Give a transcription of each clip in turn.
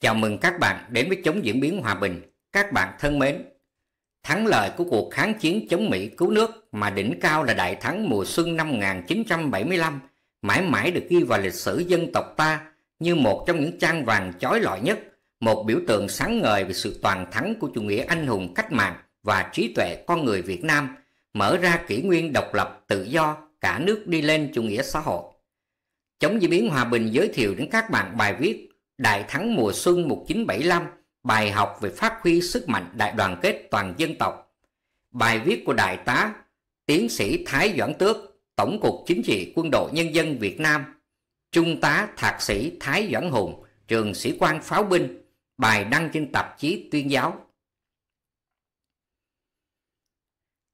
Chào mừng các bạn đến với chống diễn biến hòa bình. Các bạn thân mến, thắng lợi của cuộc kháng chiến chống Mỹ cứu nước mà đỉnh cao là đại thắng mùa xuân năm 1975 mãi mãi được ghi vào lịch sử dân tộc ta như một trong những trang vàng chói lọi nhất, một biểu tượng sáng ngời về sự toàn thắng của chủ nghĩa anh hùng cách mạng và trí tuệ con người Việt Nam, mở ra kỷ nguyên độc lập tự do, cả nước đi lên chủ nghĩa xã hội. Chống diễn biến hòa bình giới thiệu đến các bạn bài viết Đại thắng mùa xuân 1975, bài học về phát huy sức mạnh đại đoàn kết toàn dân tộc. Bài viết của Đại tá Tiến sĩ Thái Doãn Tước, Tổng cục Chính trị Quân đội Nhân dân Việt Nam, Trung tá Thạc sĩ Thái Doãn Hùng, trường sĩ quan pháo binh, bài đăng trên tạp chí Tuyên giáo.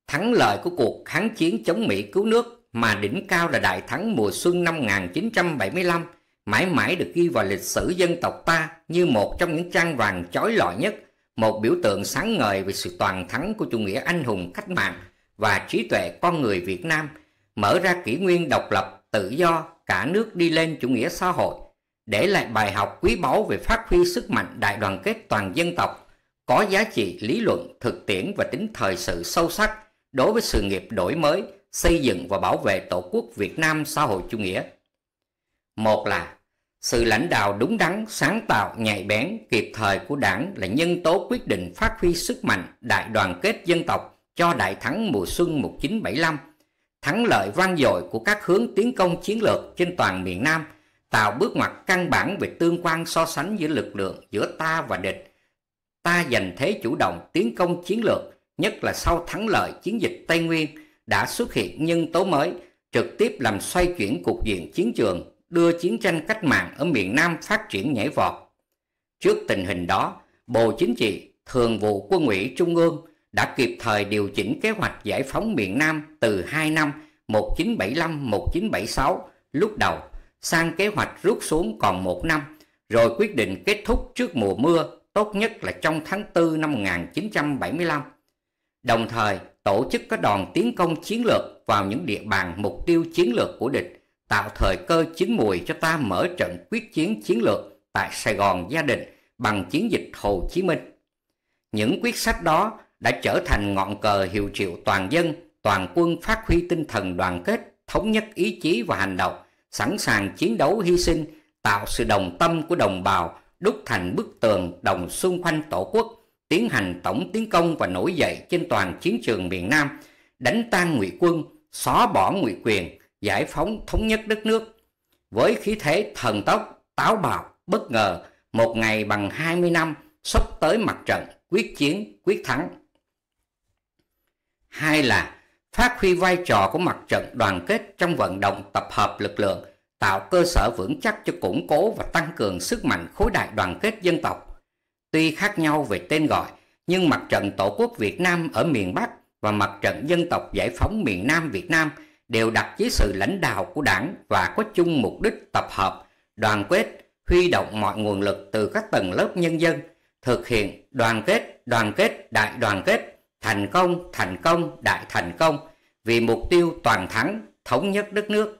Thắng lợi của cuộc kháng chiến chống Mỹ cứu nước mà đỉnh cao là đại thắng mùa xuân năm 1975 mãi mãi được ghi vào lịch sử dân tộc ta như một trong những trang vàng chói lọi nhất, một biểu tượng sáng ngời về sự toàn thắng của chủ nghĩa anh hùng cách mạng và trí tuệ con người Việt Nam, mở ra kỷ nguyên độc lập, tự do, cả nước đi lên chủ nghĩa xã hội, để lại bài học quý báu về phát huy sức mạnh đại đoàn kết toàn dân tộc, có giá trị lý luận, thực tiễn và tính thời sự sâu sắc đối với sự nghiệp đổi mới, xây dựng và bảo vệ Tổ quốc Việt Nam xã hội chủ nghĩa. Một là sự lãnh đạo đúng đắn, sáng tạo, nhạy bén, kịp thời của đảng là nhân tố quyết định phát huy sức mạnh đại đoàn kết dân tộc cho đại thắng mùa xuân 1975, thắng lợi vang dội của các hướng tiến công chiến lược trên toàn miền Nam, tạo bước ngoặt căn bản về tương quan so sánh giữa lực lượng giữa ta và địch. Ta giành thế chủ động tiến công chiến lược, nhất là sau thắng lợi chiến dịch Tây Nguyên, đã xuất hiện nhân tố mới, trực tiếp làm xoay chuyển cục diện chiến trường đưa chiến tranh cách mạng ở miền Nam phát triển nhảy vọt. Trước tình hình đó, Bộ Chính trị, Thường vụ Quân ủy Trung ương đã kịp thời điều chỉnh kế hoạch giải phóng miền Nam từ 2 năm 1975-1976 lúc đầu sang kế hoạch rút xuống còn một năm, rồi quyết định kết thúc trước mùa mưa, tốt nhất là trong tháng 4 năm 1975. Đồng thời, tổ chức các đòn tiến công chiến lược vào những địa bàn mục tiêu chiến lược của địch tạo thời cơ chín mùi cho ta mở trận quyết chiến chiến lược tại Sài Gòn gia đình bằng chiến dịch Hồ Chí Minh. Những quyết sách đó đã trở thành ngọn cờ hiệu triệu toàn dân, toàn quân phát huy tinh thần đoàn kết, thống nhất ý chí và hành động, sẵn sàng chiến đấu hy sinh, tạo sự đồng tâm của đồng bào, đúc thành bức tường đồng xung quanh tổ quốc, tiến hành tổng tiến công và nổi dậy trên toàn chiến trường miền Nam, đánh tan ngụy quân, xóa bỏ ngụy quyền, giải phóng thống nhất đất nước. Với khí thế thần tốc, táo bạo, bất ngờ, một ngày bằng 20 năm sắp tới mặt trận, quyết chiến, quyết thắng. Hai là phát huy vai trò của mặt trận đoàn kết trong vận động tập hợp lực lượng, tạo cơ sở vững chắc cho củng cố và tăng cường sức mạnh khối đại đoàn kết dân tộc. Tuy khác nhau về tên gọi, nhưng mặt trận Tổ quốc Việt Nam ở miền Bắc và mặt trận dân tộc giải phóng miền Nam Việt Nam – đều đặt dưới sự lãnh đạo của đảng và có chung mục đích tập hợp, đoàn kết, huy động mọi nguồn lực từ các tầng lớp nhân dân, thực hiện đoàn kết, đoàn kết, đại đoàn kết, thành công, thành công, đại thành công, vì mục tiêu toàn thắng, thống nhất đất nước.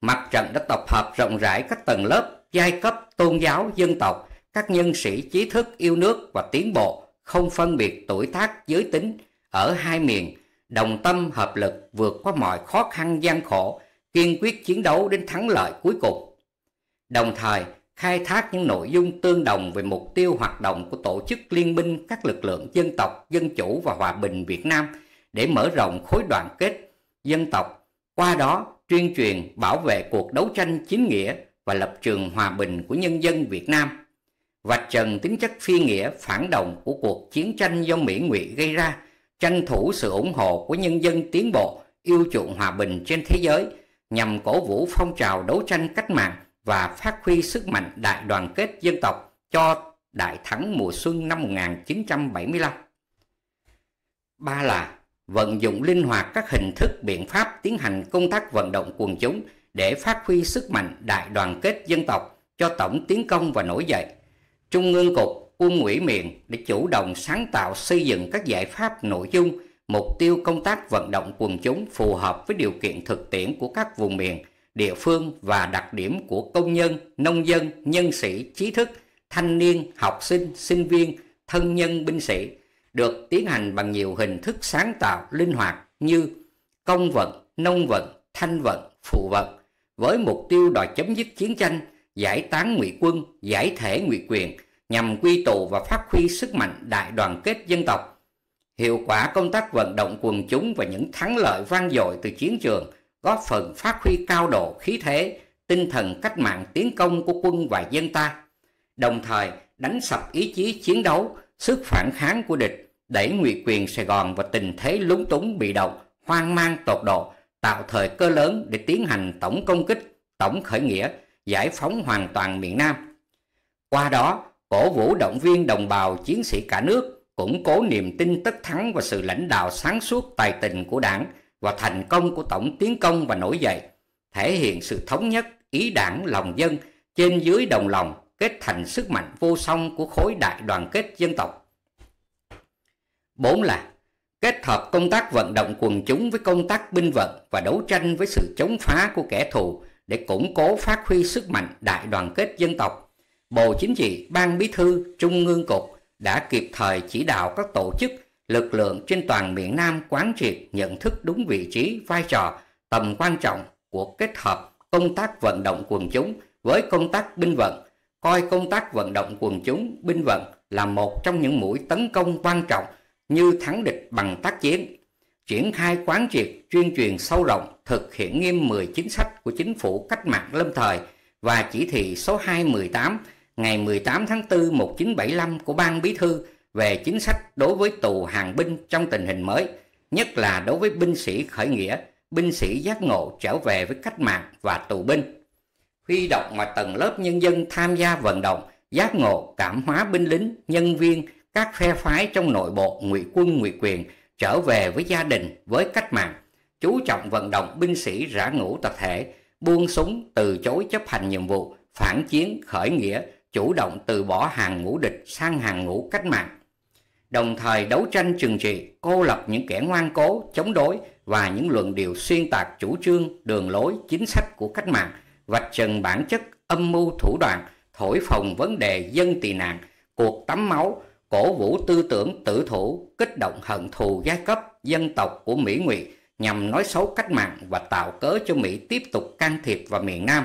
Mặt trận đã tập hợp rộng rãi các tầng lớp, giai cấp, tôn giáo, dân tộc, các nhân sĩ trí thức yêu nước và tiến bộ, không phân biệt tuổi tác, giới tính, ở hai miền đồng tâm hợp lực vượt qua mọi khó khăn gian khổ, kiên quyết chiến đấu đến thắng lợi cuối cùng. Đồng thời, khai thác những nội dung tương đồng về mục tiêu hoạt động của tổ chức liên minh các lực lượng dân tộc, dân chủ và hòa bình Việt Nam để mở rộng khối đoàn kết dân tộc, qua đó tuyên truyền bảo vệ cuộc đấu tranh chính nghĩa và lập trường hòa bình của nhân dân Việt Nam. Vạch trần tính chất phi nghĩa phản động của cuộc chiến tranh do Mỹ ngụy gây ra tranh thủ sự ủng hộ của nhân dân tiến bộ, yêu chuộng hòa bình trên thế giới nhằm cổ vũ phong trào đấu tranh cách mạng và phát huy sức mạnh đại đoàn kết dân tộc cho đại thắng mùa xuân năm 1975. Ba là vận dụng linh hoạt các hình thức biện pháp tiến hành công tác vận động quần chúng để phát huy sức mạnh đại đoàn kết dân tộc cho tổng tiến công và nổi dậy. Trung ương cục quân ủy miền để chủ động sáng tạo xây dựng các giải pháp nội dung, mục tiêu công tác vận động quần chúng phù hợp với điều kiện thực tiễn của các vùng miền, địa phương và đặc điểm của công nhân, nông dân, nhân sĩ, trí thức, thanh niên, học sinh, sinh viên, thân nhân binh sĩ được tiến hành bằng nhiều hình thức sáng tạo, linh hoạt như công vận, nông vận, thanh vận, phụ vận với mục tiêu đòi chấm dứt chiến tranh, giải tán ngụy quân, giải thể ngụy quyền nhằm quy tụ và phát huy sức mạnh đại đoàn kết dân tộc. Hiệu quả công tác vận động quần chúng và những thắng lợi vang dội từ chiến trường góp phần phát huy cao độ khí thế, tinh thần cách mạng tiến công của quân và dân ta, đồng thời đánh sập ý chí chiến đấu, sức phản kháng của địch, đẩy ngụy quyền Sài Gòn vào tình thế lúng túng bị động, hoang mang tột độ, tạo thời cơ lớn để tiến hành tổng công kích, tổng khởi nghĩa, giải phóng hoàn toàn miền Nam. Qua đó, cổ vũ động viên đồng bào chiến sĩ cả nước, củng cố niềm tin tất thắng và sự lãnh đạo sáng suốt tài tình của đảng và thành công của tổng tiến công và nổi dậy, thể hiện sự thống nhất, ý đảng, lòng dân trên dưới đồng lòng kết thành sức mạnh vô song của khối đại đoàn kết dân tộc. Bốn là kết hợp công tác vận động quần chúng với công tác binh vận và đấu tranh với sự chống phá của kẻ thù để củng cố phát huy sức mạnh đại đoàn kết dân tộc. Bộ Chính trị, Ban Bí thư, Trung ương Cục đã kịp thời chỉ đạo các tổ chức, lực lượng trên toàn miền Nam quán triệt nhận thức đúng vị trí, vai trò, tầm quan trọng của kết hợp công tác vận động quần chúng với công tác binh vận, coi công tác vận động quần chúng, binh vận là một trong những mũi tấn công quan trọng như thắng địch bằng tác chiến, triển khai quán triệt, tuyên truyền sâu rộng, thực hiện nghiêm 10 chính sách của chính phủ cách mạng lâm thời và chỉ thị số 218 ngày 18 tháng 4 1975 của Ban Bí thư về chính sách đối với tù hàng binh trong tình hình mới, nhất là đối với binh sĩ khởi nghĩa, binh sĩ giác ngộ trở về với cách mạng và tù binh. Huy động mà tầng lớp nhân dân tham gia vận động, giác ngộ, cảm hóa binh lính, nhân viên, các phe phái trong nội bộ ngụy quân ngụy quyền trở về với gia đình với cách mạng chú trọng vận động binh sĩ rã ngũ tập thể buông súng từ chối chấp hành nhiệm vụ phản chiến khởi nghĩa chủ động từ bỏ hàng ngũ địch sang hàng ngũ cách mạng đồng thời đấu tranh trừng trị cô lập những kẻ ngoan cố chống đối và những luận điệu xuyên tạc chủ trương đường lối chính sách của cách mạng vạch trần bản chất âm mưu thủ đoạn thổi phồng vấn đề dân tị nạn cuộc tắm máu cổ vũ tư tưởng tử thủ, kích động hận thù giai cấp, dân tộc của Mỹ ngụy nhằm nói xấu cách mạng và tạo cớ cho Mỹ tiếp tục can thiệp vào miền Nam.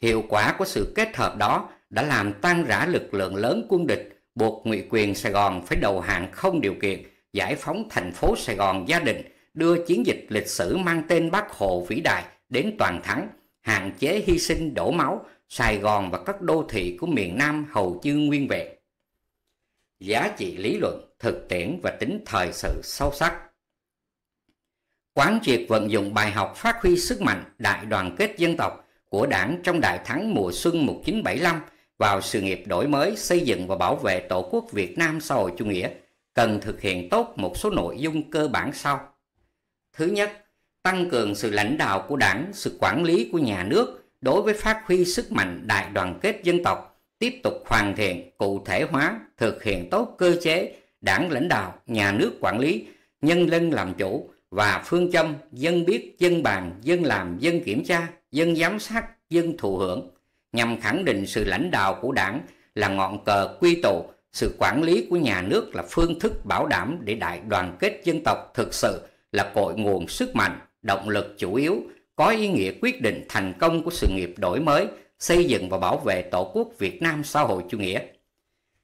Hiệu quả của sự kết hợp đó đã làm tan rã lực lượng lớn quân địch, buộc ngụy quyền Sài Gòn phải đầu hàng không điều kiện, giải phóng thành phố Sài Gòn gia đình, đưa chiến dịch lịch sử mang tên Bác Hồ vĩ đại đến toàn thắng, hạn chế hy sinh đổ máu, Sài Gòn và các đô thị của miền Nam hầu như nguyên vẹn giá trị lý luận, thực tiễn và tính thời sự sâu sắc. Quán triệt vận dụng bài học phát huy sức mạnh đại đoàn kết dân tộc của đảng trong đại thắng mùa xuân 1975 vào sự nghiệp đổi mới, xây dựng và bảo vệ Tổ quốc Việt Nam xã hội chủ nghĩa cần thực hiện tốt một số nội dung cơ bản sau. Thứ nhất, tăng cường sự lãnh đạo của đảng, sự quản lý của nhà nước đối với phát huy sức mạnh đại đoàn kết dân tộc tiếp tục hoàn thiện, cụ thể hóa, thực hiện tốt cơ chế đảng lãnh đạo, nhà nước quản lý, nhân dân làm chủ và phương châm dân biết, dân bàn, dân làm, dân kiểm tra, dân giám sát, dân thụ hưởng nhằm khẳng định sự lãnh đạo của đảng là ngọn cờ quy tụ, sự quản lý của nhà nước là phương thức bảo đảm để đại đoàn kết dân tộc thực sự là cội nguồn sức mạnh, động lực chủ yếu, có ý nghĩa quyết định thành công của sự nghiệp đổi mới, xây dựng và bảo vệ Tổ quốc Việt Nam xã hội chủ nghĩa.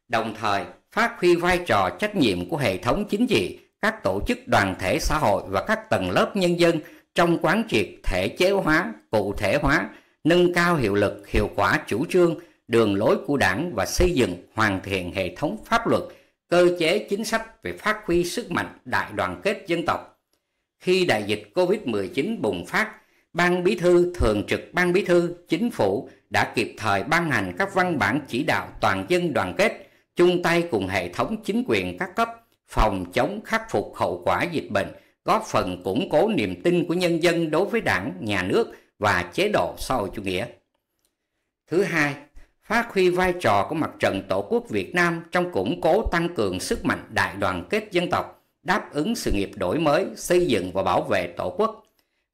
Đồng thời, phát huy vai trò trách nhiệm của hệ thống chính trị, các tổ chức đoàn thể xã hội và các tầng lớp nhân dân trong quán triệt thể chế hóa, cụ thể hóa, nâng cao hiệu lực, hiệu quả chủ trương, đường lối của đảng và xây dựng hoàn thiện hệ thống pháp luật, cơ chế chính sách về phát huy sức mạnh đại đoàn kết dân tộc. Khi đại dịch COVID-19 bùng phát, Ban Bí thư, Thường trực Ban Bí thư, Chính phủ đã kịp thời ban hành các văn bản chỉ đạo toàn dân đoàn kết, chung tay cùng hệ thống chính quyền các cấp phòng chống khắc phục hậu quả dịch bệnh, góp phần củng cố niềm tin của nhân dân đối với đảng, nhà nước và chế độ xã hội chủ nghĩa. Thứ hai, phát huy vai trò của mặt trận Tổ quốc Việt Nam trong củng cố tăng cường sức mạnh đại đoàn kết dân tộc, đáp ứng sự nghiệp đổi mới, xây dựng và bảo vệ Tổ quốc.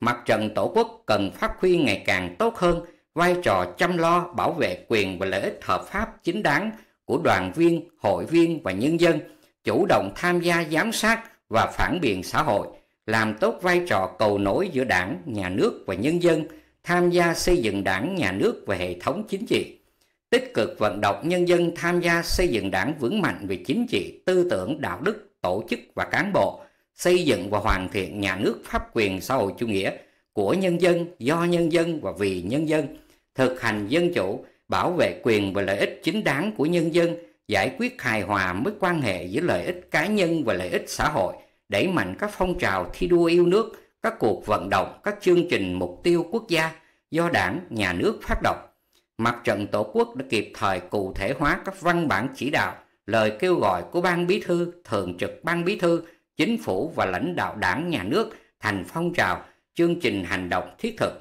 Mặt trận Tổ quốc cần phát huy ngày càng tốt hơn vai trò chăm lo bảo vệ quyền và lợi ích hợp pháp chính đáng của đoàn viên, hội viên và nhân dân, chủ động tham gia giám sát và phản biện xã hội, làm tốt vai trò cầu nối giữa đảng, nhà nước và nhân dân, tham gia xây dựng đảng, nhà nước và hệ thống chính trị, tích cực vận động nhân dân tham gia xây dựng đảng vững mạnh về chính trị, tư tưởng, đạo đức, tổ chức và cán bộ, xây dựng và hoàn thiện nhà nước pháp quyền xã hội chủ nghĩa của nhân dân, do nhân dân và vì nhân dân, thực hành dân chủ, bảo vệ quyền và lợi ích chính đáng của nhân dân, giải quyết hài hòa mối quan hệ giữa lợi ích cá nhân và lợi ích xã hội, đẩy mạnh các phong trào thi đua yêu nước, các cuộc vận động, các chương trình mục tiêu quốc gia do đảng, nhà nước phát động. Mặt trận Tổ quốc đã kịp thời cụ thể hóa các văn bản chỉ đạo, lời kêu gọi của Ban Bí thư, Thường trực Ban Bí thư, Chính phủ và lãnh đạo đảng nhà nước thành phong trào, chương trình hành động thiết thực,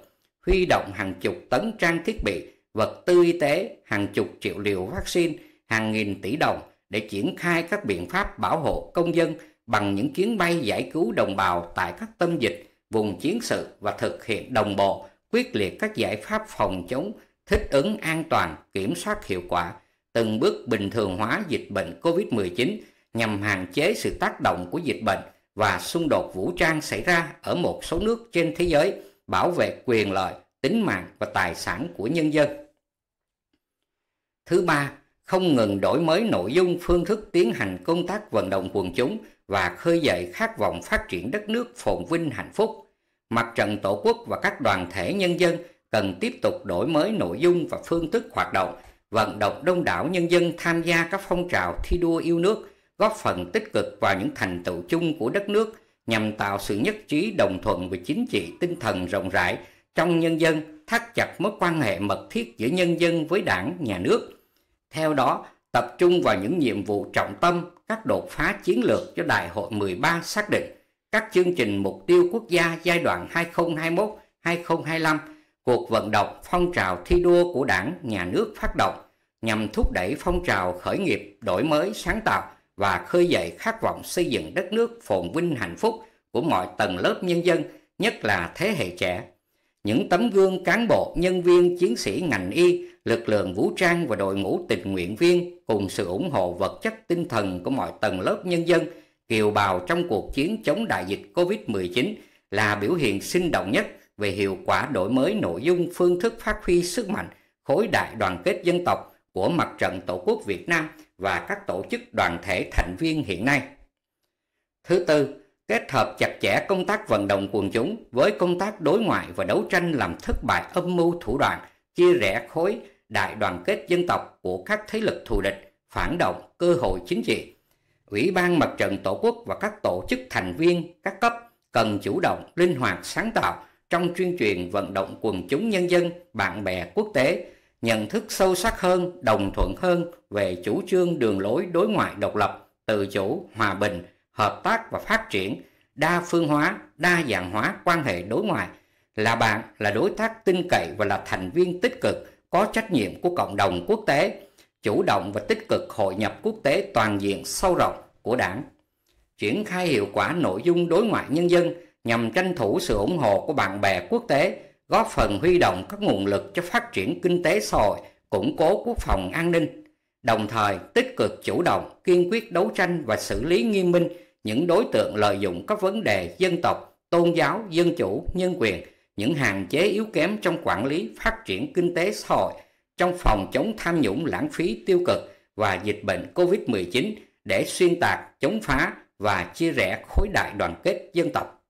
huy động hàng chục tấn trang thiết bị, vật tư y tế, hàng chục triệu liều vaccine, hàng nghìn tỷ đồng để triển khai các biện pháp bảo hộ công dân bằng những chuyến bay giải cứu đồng bào tại các tâm dịch, vùng chiến sự và thực hiện đồng bộ, quyết liệt các giải pháp phòng chống, thích ứng an toàn, kiểm soát hiệu quả, từng bước bình thường hóa dịch bệnh COVID-19 nhằm hạn chế sự tác động của dịch bệnh và xung đột vũ trang xảy ra ở một số nước trên thế giới, bảo vệ quyền lợi, tính mạng và tài sản của nhân dân. Thứ ba, không ngừng đổi mới nội dung phương thức tiến hành công tác vận động quần chúng và khơi dậy khát vọng phát triển đất nước phồn vinh hạnh phúc. Mặt trận Tổ quốc và các đoàn thể nhân dân cần tiếp tục đổi mới nội dung và phương thức hoạt động, vận động đông đảo nhân dân tham gia các phong trào thi đua yêu nước, góp phần tích cực vào những thành tựu chung của đất nước nhằm tạo sự nhất trí đồng thuận về chính trị tinh thần rộng rãi trong nhân dân, thắt chặt mối quan hệ mật thiết giữa nhân dân với đảng, nhà nước. Theo đó, tập trung vào những nhiệm vụ trọng tâm, các đột phá chiến lược cho Đại hội 13 xác định, các chương trình mục tiêu quốc gia giai đoạn 2021-2025, cuộc vận động phong trào thi đua của đảng, nhà nước phát động nhằm thúc đẩy phong trào khởi nghiệp, đổi mới, sáng tạo, và khơi dậy khát vọng xây dựng đất nước phồn vinh hạnh phúc của mọi tầng lớp nhân dân, nhất là thế hệ trẻ. Những tấm gương cán bộ, nhân viên, chiến sĩ ngành y, lực lượng vũ trang và đội ngũ tình nguyện viên cùng sự ủng hộ vật chất tinh thần của mọi tầng lớp nhân dân kiều bào trong cuộc chiến chống đại dịch COVID-19 là biểu hiện sinh động nhất về hiệu quả đổi mới nội dung phương thức phát huy sức mạnh khối đại đoàn kết dân tộc của mặt trận Tổ quốc Việt Nam và các tổ chức đoàn thể thành viên hiện nay. Thứ tư, kết hợp chặt chẽ công tác vận động quần chúng với công tác đối ngoại và đấu tranh làm thất bại âm mưu thủ đoạn, chia rẽ khối đại đoàn kết dân tộc của các thế lực thù địch, phản động, cơ hội chính trị. Ủy ban Mặt trận Tổ quốc và các tổ chức thành viên các cấp cần chủ động, linh hoạt, sáng tạo trong tuyên truyền vận động quần chúng nhân dân, bạn bè quốc tế nhận thức sâu sắc hơn, đồng thuận hơn về chủ trương đường lối đối ngoại độc lập, tự chủ, hòa bình, hợp tác và phát triển, đa phương hóa, đa dạng hóa quan hệ đối ngoại, là bạn, là đối tác tin cậy và là thành viên tích cực, có trách nhiệm của cộng đồng quốc tế, chủ động và tích cực hội nhập quốc tế toàn diện sâu rộng của đảng. Triển khai hiệu quả nội dung đối ngoại nhân dân nhằm tranh thủ sự ủng hộ của bạn bè quốc tế, góp phần huy động các nguồn lực cho phát triển kinh tế xã hội, củng cố quốc phòng an ninh, đồng thời tích cực chủ động, kiên quyết đấu tranh và xử lý nghiêm minh những đối tượng lợi dụng các vấn đề dân tộc, tôn giáo, dân chủ, nhân quyền, những hạn chế yếu kém trong quản lý phát triển kinh tế xã hội, trong phòng chống tham nhũng lãng phí tiêu cực và dịch bệnh COVID-19 để xuyên tạc, chống phá và chia rẽ khối đại đoàn kết dân tộc.